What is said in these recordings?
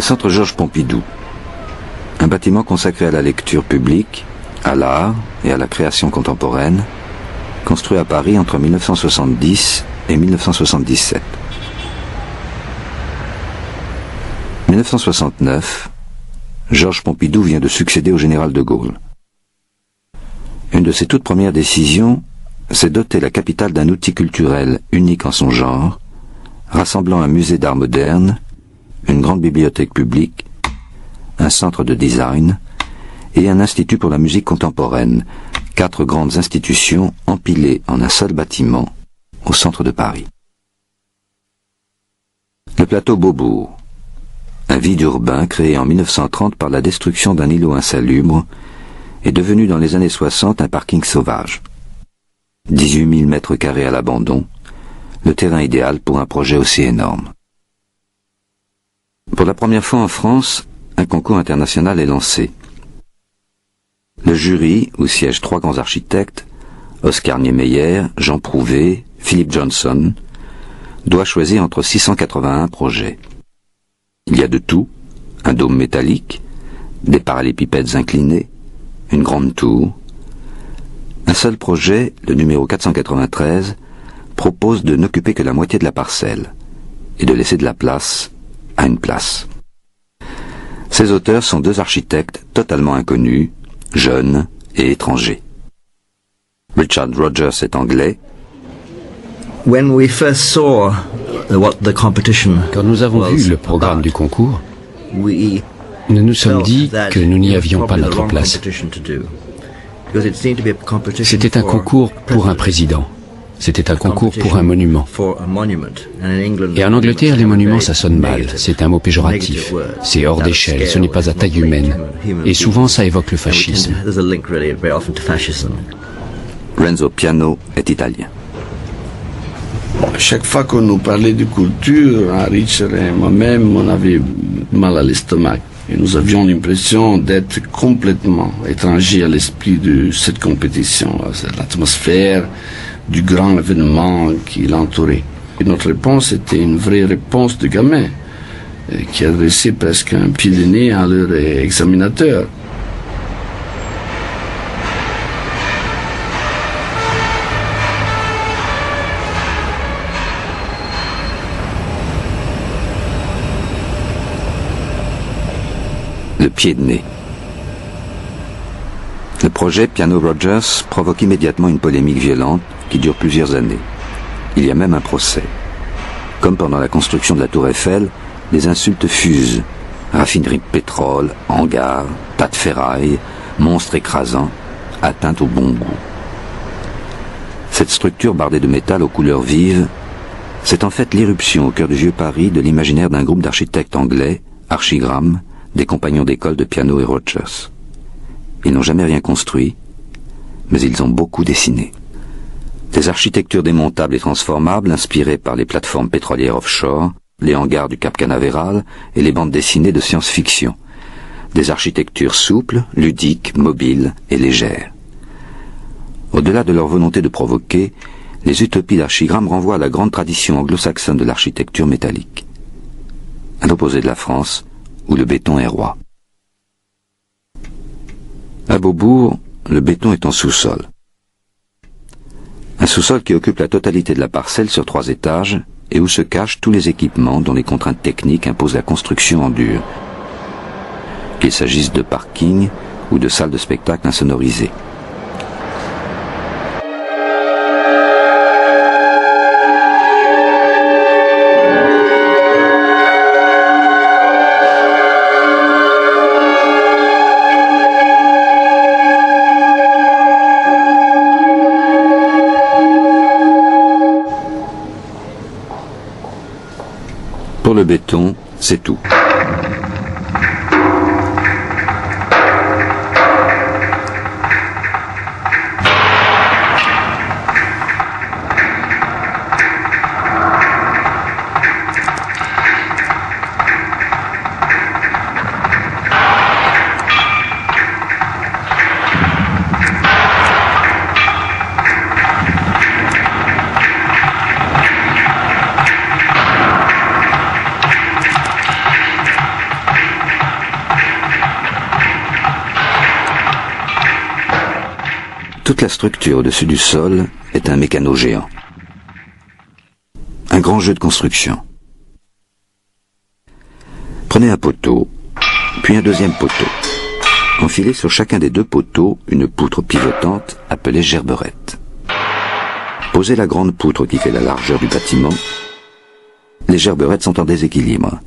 Le centre Georges Pompidou, un bâtiment consacré à la lecture publique, à l'art et à la création contemporaine, construit à Paris entre 1970 et 1977. 1969, Georges Pompidou vient de succéder au général de Gaulle. Une de ses toutes premières décisions, c'est doter la capitale d'un outil culturel unique en son genre, rassemblant un musée d'art moderne, une grande bibliothèque publique, un centre de design et un institut pour la musique contemporaine, quatre grandes institutions empilées en un seul bâtiment au centre de Paris. Le plateau Beaubourg, un vide urbain créé en 1930 par la destruction d'un îlot insalubre, est devenu dans les années 60 un parking sauvage. 18 000 mètres carrés à l'abandon, le terrain idéal pour un projet aussi énorme. Pour la première fois en France, un concours international est lancé. Le jury, où siègent trois grands architectes, Oscar Niemeyer, Jean Prouvé, Philippe Johnson, doit choisir entre 681 projets. Il y a de tout, un dôme métallique, des parallépipèdes inclinés, une grande tour. Un seul projet, le numéro 493, propose de n'occuper que la moitié de la parcelle et de laisser de la place à une place. Ces auteurs sont deux architectes totalement inconnus, jeunes et étrangers. Richard Rogers est anglais. When we first saw what the competition Quand nous avons vu le programme du concours, nous nous sommes dit que nous n'y avions pas notre place. C'était un concours pour un président. C'était un concours pour un monument. Et en Angleterre, les monuments, ça sonne mal. C'est un mot péjoratif. C'est hors d'échelle, ce n'est pas à taille humaine. Et souvent, ça évoque le fascisme. Renzo Piano est italien. Chaque fois qu'on nous parlait de culture, Richard et moi-même, on avait mal à l'estomac. Et nous avions l'impression d'être complètement étrangers à l'esprit de cette compétition, l'atmosphère, du grand événement qui l'entourait. Et notre réponse était une vraie réponse de gamin, euh, qui adressait presque un pied de nez à leur examinateur. Le pied de nez. Le projet Piano Rogers provoque immédiatement une polémique violente qui dure plusieurs années. Il y a même un procès. Comme pendant la construction de la tour Eiffel, les insultes fusent. Raffinerie de pétrole, hangars, tas de ferraille, monstres écrasants, atteinte au bon goût. Cette structure bardée de métal aux couleurs vives, c'est en fait l'irruption au cœur du vieux Paris de l'imaginaire d'un groupe d'architectes anglais, Archigram, des compagnons d'école de piano et Rogers. Ils n'ont jamais rien construit, mais ils ont beaucoup dessiné. Des architectures démontables et transformables inspirées par les plateformes pétrolières offshore, les hangars du Cap Canaveral et les bandes dessinées de science-fiction. Des architectures souples, ludiques, mobiles et légères. Au-delà de leur volonté de provoquer, les utopies d'Archigram renvoient à la grande tradition anglo-saxonne de l'architecture métallique. À l'opposé de la France, où le béton est roi. À Beaubourg, le béton est en sous-sol. Un sous-sol qui occupe la totalité de la parcelle sur trois étages et où se cachent tous les équipements dont les contraintes techniques imposent la construction en dur, qu'il s'agisse de parking ou de salles de spectacle insonorisées. Le béton, c'est tout. Structure au-dessus du sol est un mécano géant. Un grand jeu de construction. Prenez un poteau, puis un deuxième poteau. Enfilez sur chacun des deux poteaux une poutre pivotante appelée gerberette. Posez la grande poutre qui fait la largeur du bâtiment. Les gerberettes sont en déséquilibre.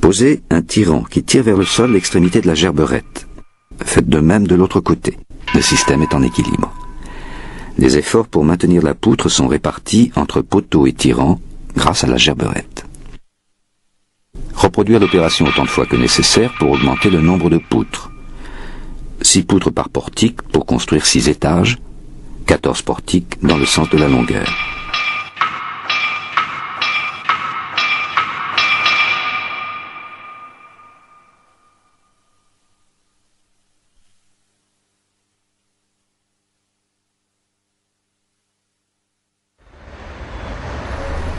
Posez un tirant qui tire vers le sol l'extrémité de la gerberette. Faites de même de l'autre côté. Le système est en équilibre. Les efforts pour maintenir la poutre sont répartis entre poteau et tirant grâce à la gerberette. Reproduire l'opération autant de fois que nécessaire pour augmenter le nombre de poutres. 6 poutres par portique pour construire 6 étages, 14 portiques dans le sens de la longueur.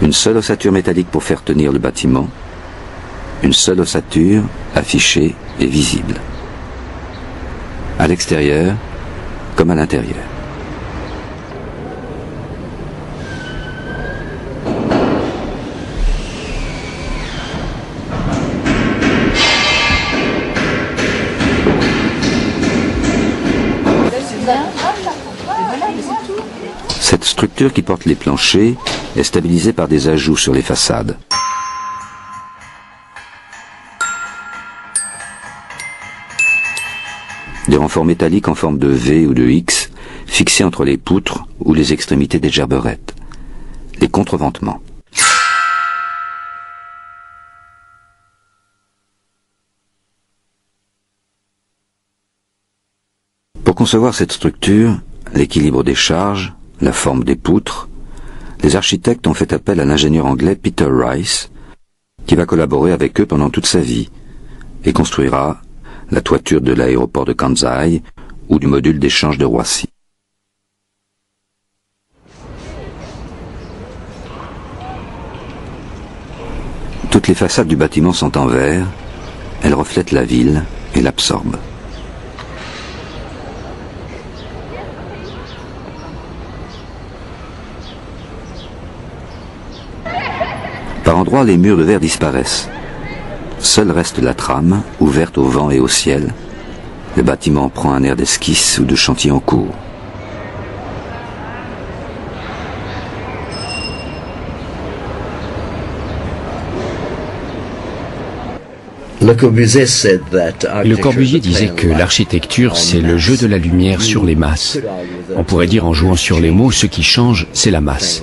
Une seule ossature métallique pour faire tenir le bâtiment, une seule ossature affichée et visible. À l'extérieur comme à l'intérieur. Qui porte les planchers est stabilisée par des ajouts sur les façades. Des renforts métalliques en forme de V ou de X fixés entre les poutres ou les extrémités des gerberettes. Les contreventements. Pour concevoir cette structure, l'équilibre des charges, la forme des poutres, les architectes ont fait appel à l'ingénieur anglais Peter Rice, qui va collaborer avec eux pendant toute sa vie et construira la toiture de l'aéroport de Kansai ou du module d'échange de Roissy. Toutes les façades du bâtiment sont en verre, elles reflètent la ville et l'absorbent. Par endroits, les murs de verre disparaissent. Seule reste la trame, ouverte au vent et au ciel. Le bâtiment prend un air d'esquisse ou de chantier en cours. Le Corbusier disait que l'architecture, c'est le jeu de la lumière sur les masses. On pourrait dire en jouant sur les mots, ce qui change, c'est la masse.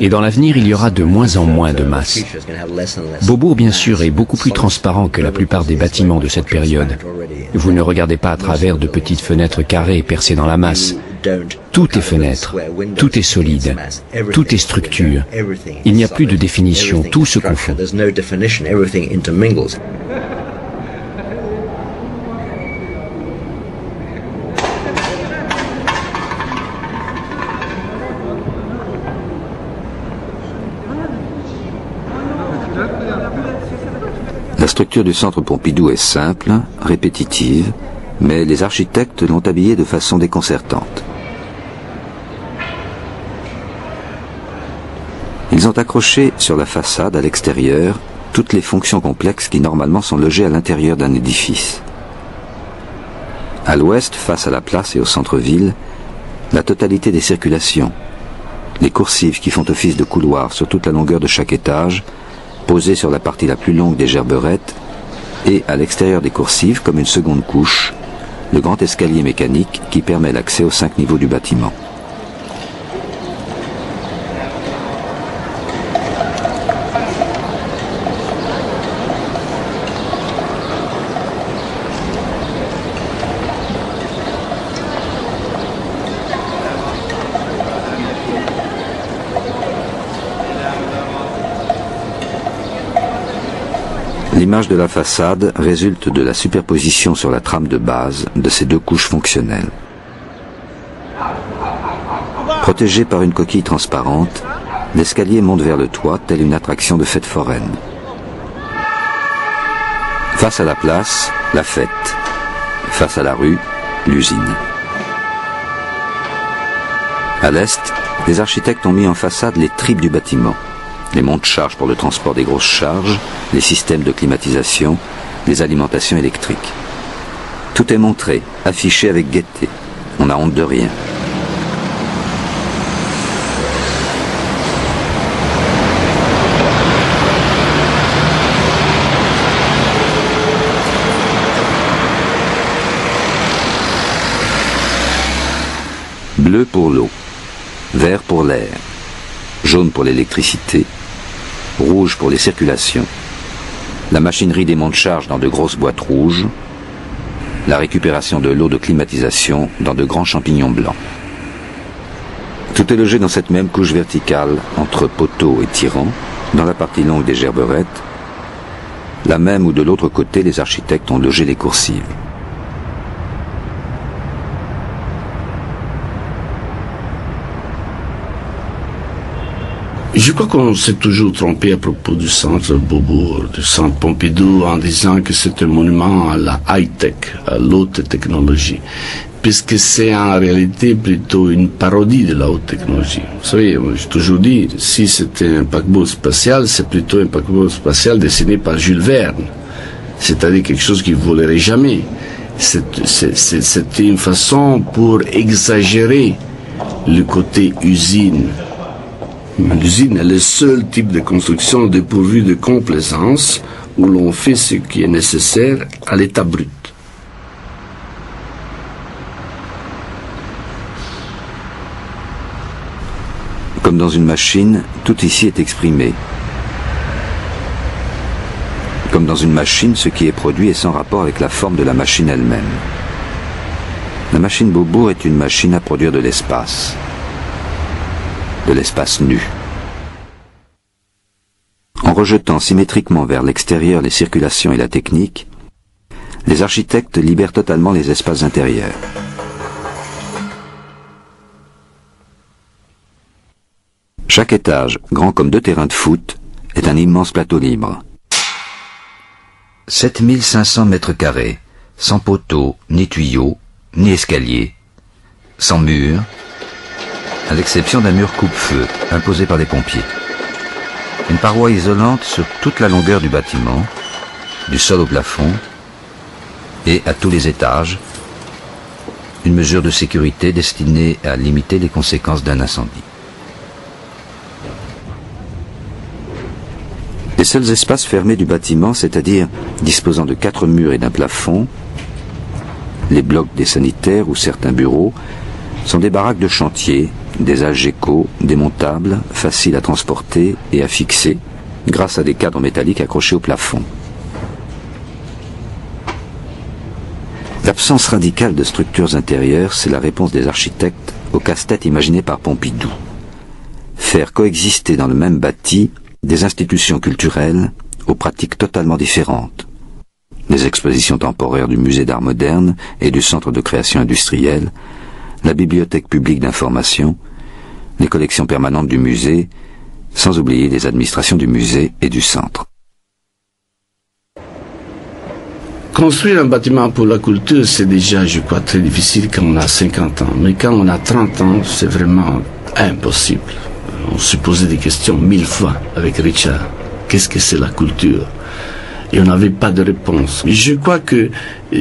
Et dans l'avenir, il y aura de moins en moins de masse. Beaubourg, bien sûr, est beaucoup plus transparent que la plupart des bâtiments de cette période. Vous ne regardez pas à travers de petites fenêtres carrées percées dans la masse. Tout est fenêtre, tout est solide, tout est structure. Il n'y a plus de définition, tout se confond. Structure du centre Pompidou est simple, répétitive, mais les architectes l'ont habillée de façon déconcertante. Ils ont accroché sur la façade à l'extérieur toutes les fonctions complexes qui normalement sont logées à l'intérieur d'un édifice. À l'ouest, face à la place et au centre-ville, la totalité des circulations, les coursives qui font office de couloirs sur toute la longueur de chaque étage, posé sur la partie la plus longue des gerberettes, et à l'extérieur des coursives, comme une seconde couche, le grand escalier mécanique qui permet l'accès aux cinq niveaux du bâtiment. L'image de la façade résulte de la superposition sur la trame de base de ces deux couches fonctionnelles. Protégé par une coquille transparente, l'escalier monte vers le toit telle une attraction de fête foraine. Face à la place, la fête. Face à la rue, l'usine. À l'est, les architectes ont mis en façade les tripes du bâtiment, les montes-charges pour le transport des grosses charges, les systèmes de climatisation, les alimentations électriques. Tout est montré, affiché avec gaieté. On n'a honte de rien. Bleu pour l'eau, vert pour l'air, jaune pour l'électricité, rouge pour les circulations, la machinerie des monts charge dans de grosses boîtes rouges, la récupération de l'eau de climatisation dans de grands champignons blancs. Tout est logé dans cette même couche verticale entre poteaux et tirants, dans la partie longue des gerberettes, la même où de l'autre côté les architectes ont logé les coursives. Je crois qu'on s'est toujours trompé à propos du centre Beaubourg, du centre Pompidou, en disant que c'est un monument à la high-tech, à l'haute technologie, puisque c'est en réalité plutôt une parodie de la haute technologie. Vous savez, j'ai toujours dit, si c'était un paquebot spatial, c'est plutôt un paquebot spatial dessiné par Jules Verne, c'est-à-dire quelque chose qui ne volerait jamais. C'était une façon pour exagérer le côté usine L'usine est le seul type de construction dépourvu de complaisance où l'on fait ce qui est nécessaire à l'état brut. Comme dans une machine, tout ici est exprimé. Comme dans une machine, ce qui est produit est sans rapport avec la forme de la machine elle-même. La machine Beaubourg est une machine à produire de l'espace de l'espace nu. En rejetant symétriquement vers l'extérieur les circulations et la technique, les architectes libèrent totalement les espaces intérieurs. Chaque étage, grand comme deux terrains de foot, est un immense plateau libre. 7500 mètres carrés, sans poteaux, ni tuyaux, ni escaliers, sans murs, à l'exception d'un mur coupe-feu imposé par des pompiers. Une paroi isolante sur toute la longueur du bâtiment, du sol au plafond et à tous les étages, une mesure de sécurité destinée à limiter les conséquences d'un incendie. Les seuls espaces fermés du bâtiment, c'est-à-dire disposant de quatre murs et d'un plafond, les blocs des sanitaires ou certains bureaux, sont des baraques de chantier des algécos démontables, faciles à transporter et à fixer grâce à des cadres métalliques accrochés au plafond. L'absence radicale de structures intérieures, c'est la réponse des architectes au casse-tête imaginé par Pompidou. Faire coexister dans le même bâti des institutions culturelles aux pratiques totalement différentes. Les expositions temporaires du musée d'art moderne et du centre de création industrielle la bibliothèque publique d'information, les collections permanentes du musée, sans oublier les administrations du musée et du centre. Construire un bâtiment pour la culture, c'est déjà, je crois, très difficile quand on a 50 ans. Mais quand on a 30 ans, c'est vraiment impossible. On se posait des questions mille fois avec Richard. Qu'est-ce que c'est la culture? Et on n'avait pas de réponse. Je crois que euh,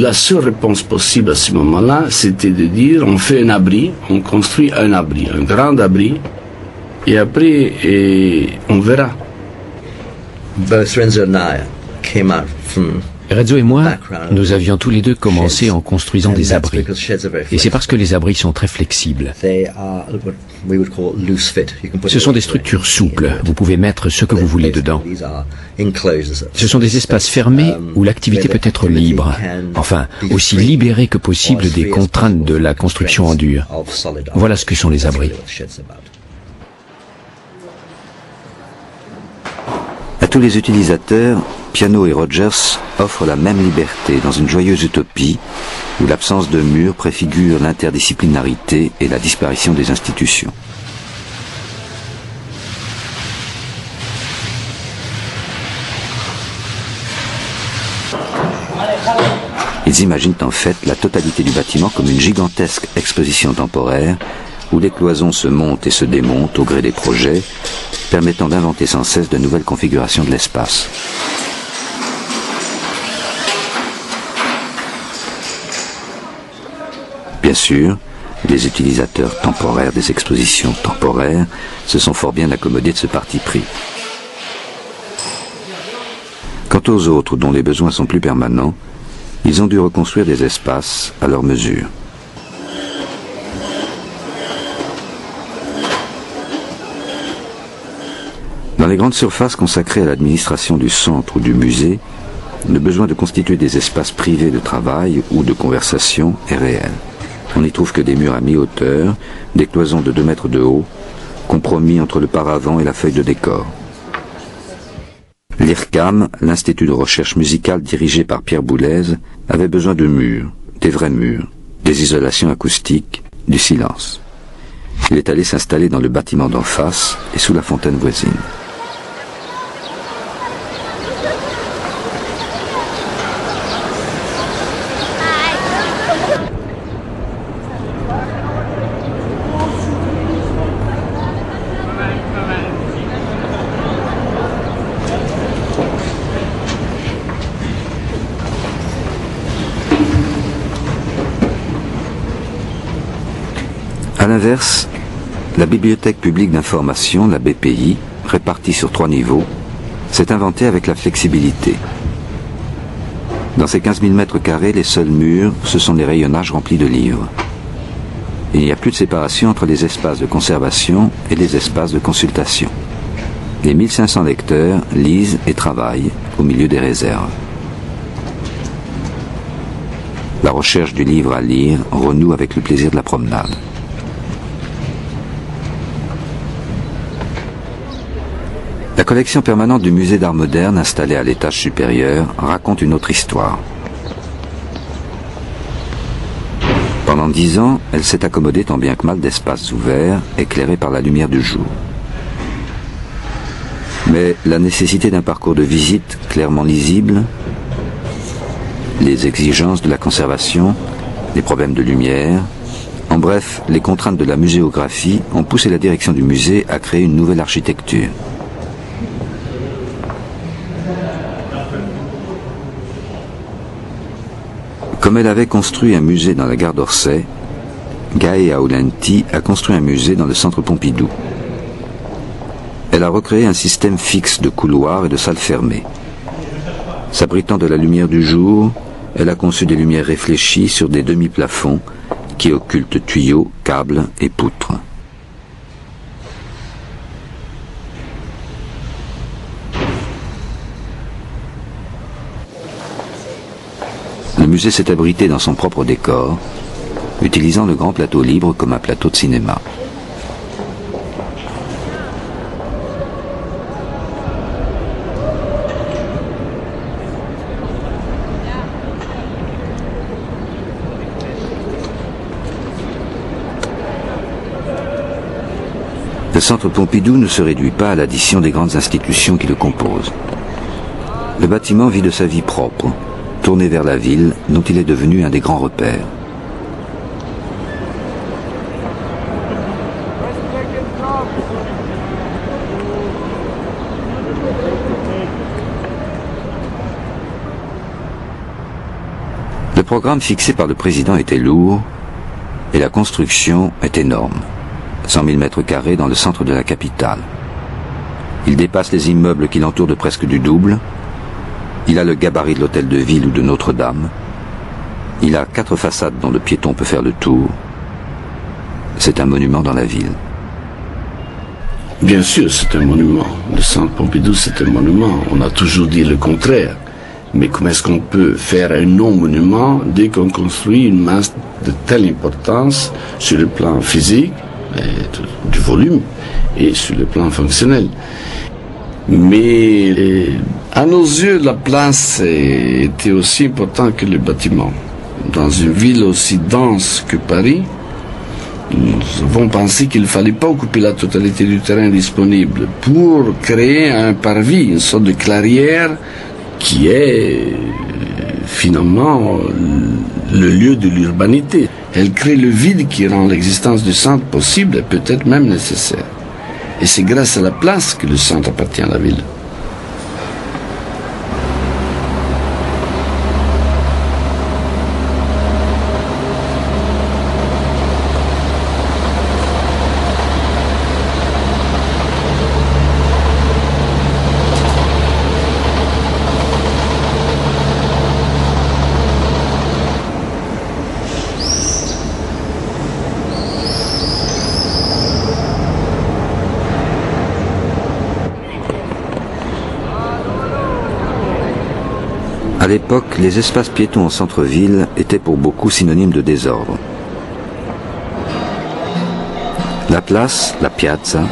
la seule réponse possible à ce moment-là, c'était de dire on fait un abri, on construit un abri, un grand abri, et après on verra. came out from Rezzo et moi, nous avions tous les deux commencé en construisant des abris. Et c'est parce que les abris sont très flexibles. Ce sont des structures souples. Vous pouvez mettre ce que vous voulez dedans. Ce sont des espaces fermés um, où l'activité peut être libre. Enfin, aussi libérée que possible des contraintes de la construction en dur. Voilà ce que sont les abris. À tous les utilisateurs, Piano et Rogers offrent la même liberté dans une joyeuse utopie où l'absence de mur préfigure l'interdisciplinarité et la disparition des institutions. Ils Ils imaginent en fait la totalité du bâtiment comme une gigantesque exposition temporaire où les cloisons se montent et se démontent au gré des projets, permettant d'inventer sans cesse de nouvelles configurations de l'espace. Bien sûr, les utilisateurs temporaires des expositions temporaires se sont fort bien accommodés de ce parti pris. Quant aux autres dont les besoins sont plus permanents, ils ont dû reconstruire des espaces à leur mesure. Dans les grandes surfaces consacrées à l'administration du centre ou du musée, le besoin de constituer des espaces privés de travail ou de conversation est réel. On n'y trouve que des murs à mi-hauteur, des cloisons de 2 mètres de haut, compromis entre le paravent et la feuille de décor. L'IRCAM, l'Institut de recherche musicale dirigé par Pierre Boulez, avait besoin de murs, des vrais murs, des isolations acoustiques, du silence. Il est allé s'installer dans le bâtiment d'en face et sous la fontaine voisine. La Bibliothèque publique d'information, la BPI, répartie sur trois niveaux, s'est inventée avec la flexibilité. Dans ces 15 000 mètres carrés, les seuls murs, ce sont des rayonnages remplis de livres. Il n'y a plus de séparation entre les espaces de conservation et les espaces de consultation. Les 1500 lecteurs lisent et travaillent au milieu des réserves. La recherche du livre à lire renoue avec le plaisir de la promenade. Collection permanente du musée d'art moderne installée à l'étage supérieur raconte une autre histoire. Pendant dix ans, elle s'est accommodée tant bien que mal d'espaces ouverts, éclairés par la lumière du jour. Mais la nécessité d'un parcours de visite clairement lisible, les exigences de la conservation, les problèmes de lumière, en bref, les contraintes de la muséographie ont poussé la direction du musée à créer une nouvelle architecture. Comme elle avait construit un musée dans la gare d'Orsay, Gaëa Aulenti a construit un musée dans le centre Pompidou. Elle a recréé un système fixe de couloirs et de salles fermées. S'abritant de la lumière du jour, elle a conçu des lumières réfléchies sur des demi-plafonds qui occultent tuyaux, câbles et poutres. Musée s'est abrité dans son propre décor, utilisant le grand plateau libre comme un plateau de cinéma. Le centre Pompidou ne se réduit pas à l'addition des grandes institutions qui le composent. Le bâtiment vit de sa vie propre, tourné vers la ville dont il est devenu un des grands repères. Le programme fixé par le président était lourd et la construction est énorme. 100 000 mètres carrés dans le centre de la capitale. Il dépasse les immeubles qui l'entourent de presque du double il a le gabarit de l'hôtel de ville ou de Notre-Dame. Il a quatre façades dont le piéton peut faire le tour. C'est un monument dans la ville. Bien sûr, c'est un monument. Le centre Pompidou, c'est un monument. On a toujours dit le contraire. Mais comment est-ce qu'on peut faire un non-monument dès qu'on construit une masse de telle importance sur le plan physique, du volume, et sur le plan fonctionnel? Mais à nos yeux, la place était aussi importante que le bâtiment. Dans une ville aussi dense que Paris, nous avons pensé qu'il ne fallait pas occuper la totalité du terrain disponible pour créer un parvis, une sorte de clairière qui est finalement le lieu de l'urbanité. Elle crée le vide qui rend l'existence du centre possible et peut-être même nécessaire. Et c'est grâce à la place que le centre appartient à la ville. À l'époque, les espaces piétons en centre-ville étaient pour beaucoup synonymes de désordre. La place, la piazza,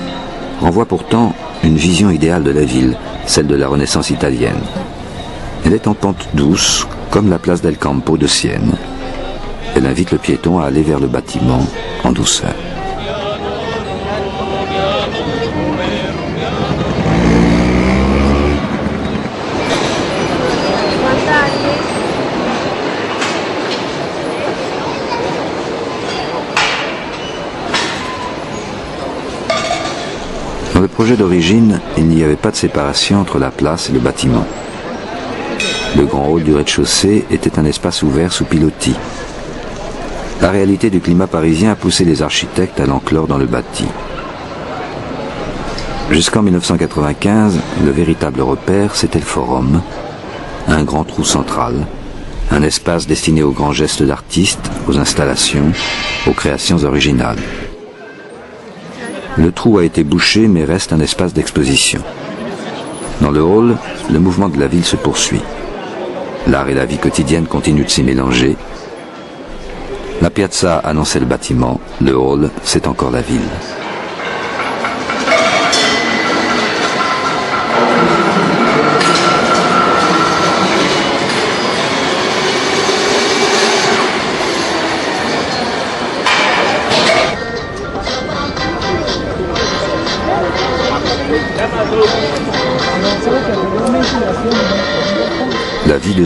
renvoie pourtant une vision idéale de la ville, celle de la Renaissance italienne. Elle est en pente douce, comme la place del Campo de Sienne. Elle invite le piéton à aller vers le bâtiment en douceur. Projet d'origine, il n'y avait pas de séparation entre la place et le bâtiment. Le grand hall du rez-de-chaussée était un espace ouvert sous pilotis. La réalité du climat parisien a poussé les architectes à l'enclore dans le bâti. Jusqu'en 1995, le véritable repère, c'était le forum, un grand trou central, un espace destiné aux grands gestes d'artistes, aux installations, aux créations originales. Le trou a été bouché mais reste un espace d'exposition. Dans le hall, le mouvement de la ville se poursuit. L'art et la vie quotidienne continuent de s'y mélanger. La piazza annonçait le bâtiment, le hall, c'est encore la ville.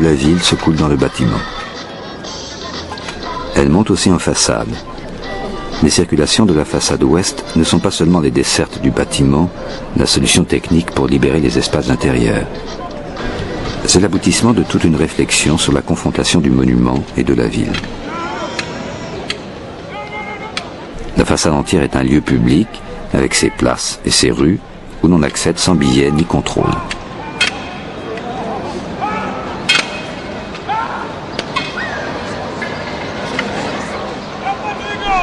La ville se coule dans le bâtiment. Elle monte aussi en façade. Les circulations de la façade ouest ne sont pas seulement les dessertes du bâtiment, la solution technique pour libérer les espaces intérieurs. C'est l'aboutissement de toute une réflexion sur la confrontation du monument et de la ville. La façade entière est un lieu public, avec ses places et ses rues, où l'on accède sans billet ni contrôle.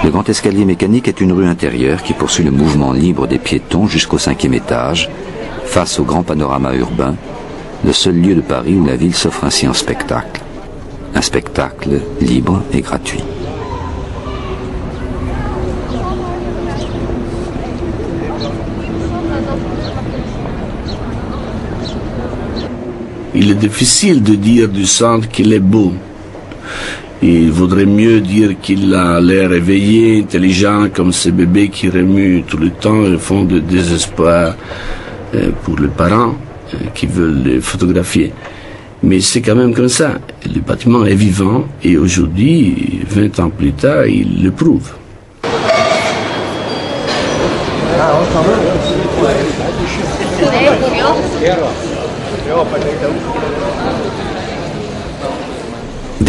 Le grand escalier mécanique est une rue intérieure qui poursuit le mouvement libre des piétons jusqu'au cinquième étage, face au grand panorama urbain, le seul lieu de Paris où la ville s'offre ainsi en spectacle. Un spectacle libre et gratuit. Il est difficile de dire du centre qu'il est beau. Il vaudrait mieux dire qu'il a l'air éveillé, intelligent, comme ces bébés qui remuent tout le temps et font de désespoir euh, pour les parents euh, qui veulent les photographier. Mais c'est quand même comme ça. Le bâtiment est vivant et aujourd'hui, 20 ans plus tard, il le prouve.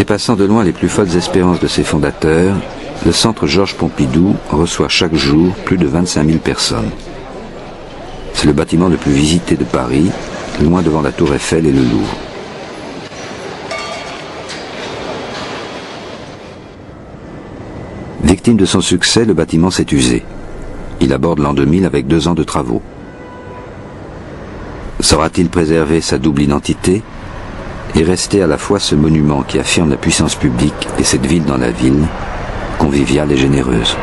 Dépassant de loin les plus folles espérances de ses fondateurs, le centre Georges Pompidou reçoit chaque jour plus de 25 000 personnes. C'est le bâtiment le plus visité de Paris, loin devant la Tour Eiffel et le Louvre. Victime de son succès, le bâtiment s'est usé. Il aborde l'an 2000 avec deux ans de travaux. Saura-t-il préserver sa double identité et rester à la fois ce monument qui affirme la puissance publique et cette ville dans la ville, conviviale et généreuse.